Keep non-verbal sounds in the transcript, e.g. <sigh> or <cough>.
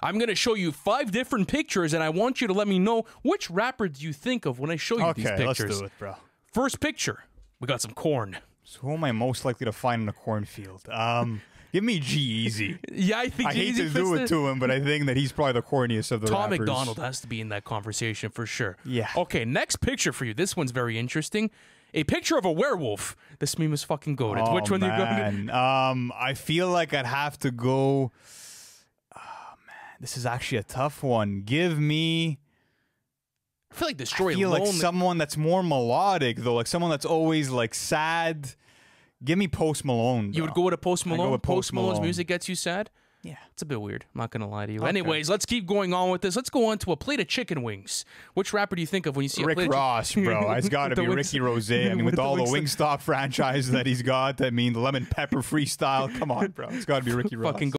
I'm going to show you five different pictures, and I want you to let me know which rapper do you think of when I show you these pictures. Okay, let's do it, bro. First picture, we got some corn. So who am I most likely to find in a cornfield? Um, <laughs> give me G-Eazy. Yeah, I think I hate to do the- it to him, but I think that he's probably the corniest of the Tom rappers. McDonald has to be in that conversation for sure. Yeah. Okay, next picture for you. This one's very interesting. A picture of a werewolf. This meme is fucking goaded. Oh, Which one are you going? To... Um, I feel like I'd have to go. This is actually a tough one. Give me. I feel like destroy I feel lonely. like someone that's more melodic though, like someone that's always like sad. Give me Post Malone. you would go with a Post Malone. with Post Malone's Malone. music gets you sad. Yeah. It's a bit weird. I'm not gonna lie to you. Anyways, let's keep going on with this. Let's go on to a plate of chicken wings. Which rapper do you think of when you see a Rick Ross, bro. <laughs> It's got to be Wings- Ricky Rose. I mean, with, with all the Wings- Wingstop <laughs> franchises that he's got, I mean, the Lemon Pepper freestyle. Come on, bro. It's got to be Ricky <laughs> Ross. fucking